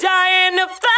die in a